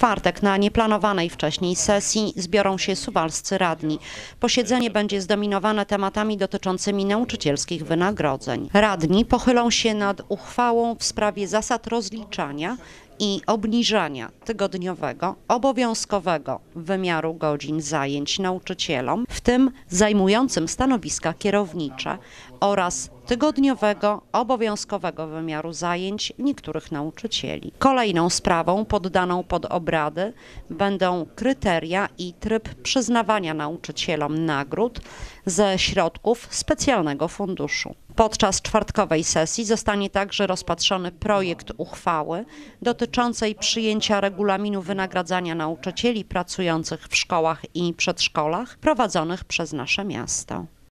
czwartek na nieplanowanej wcześniej sesji zbiorą się suwalscy radni. Posiedzenie będzie zdominowane tematami dotyczącymi nauczycielskich wynagrodzeń. Radni pochylą się nad uchwałą w sprawie zasad rozliczania i obniżania tygodniowego, obowiązkowego wymiaru godzin zajęć nauczycielom, w tym zajmującym stanowiska kierownicze oraz tygodniowego, obowiązkowego wymiaru zajęć niektórych nauczycieli. Kolejną sprawą poddaną pod obrady będą kryteria i tryb przyznawania nauczycielom nagród ze środków specjalnego funduszu. Podczas czwartkowej sesji zostanie także rozpatrzony projekt uchwały dotyczącej przyjęcia regulaminu wynagradzania nauczycieli pracujących w szkołach i przedszkolach prowadzonych przez nasze miasto.